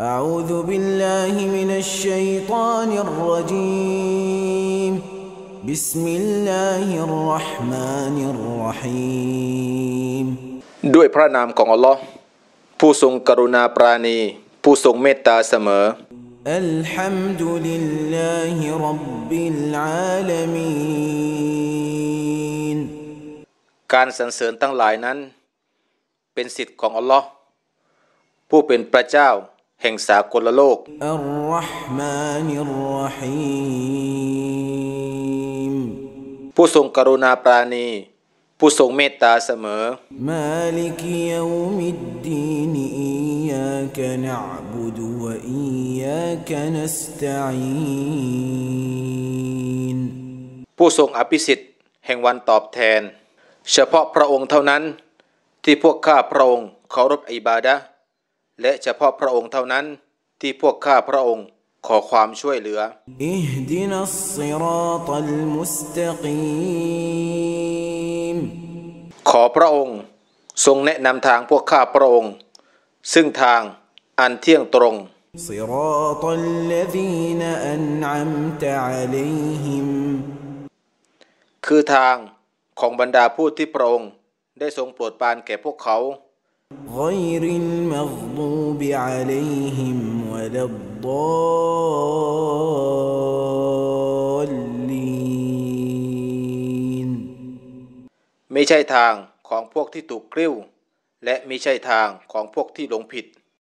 أعوذ بالله من الشيطان الرجيم بسم الله الرحمن الرحيم ด้วยพระนามของอัลลอฮ์ผู้ทรงกรุณาปราณี ผู้ทรงเมตตาเสมอ الحمد لله رب العالمين การสรรเสริญทั้งหลายนั้น เป็นสิทธิ์ของอัลลอฮ์ผู้เป็นพระเจ้า แห่งสากลโลกอัลลอฮ์มานิรฮีมผู้ทรงกรุณาปราณี ผู้ทรงเมตตาเสมอมาลิกยวมิดดีนอียากนะบุดวะอียากนัสตะอีนผู้ทรงอภิสิทธิ์แห่งวันตอบแทน เฉพาะพระองค์เท่านั้น ที่พวกข้าพระองค์เคารพอิบาดะ และเฉพาะพระองค์เท่านั้น ที่พวกข้าพระองค์ขอความช่วยเหลือ اهدنا الصراط المستقيم ขอพระองค์ทรงแนะนำทางพวกข้าพระองค์ ซึ่งทางอันเที่ยงตรง صراط الذين أنعمت عليهم คือทางของบรรดาผู้ที่พระองค์ได้ทรงโปรดปรานแก่พวกเขา غير المغضوب عليهم ولا الضالين ไม่ใช่ทางของพวกที่ถูกกริ้ว และไม่ใช่ทางของพวกที่หลงผิด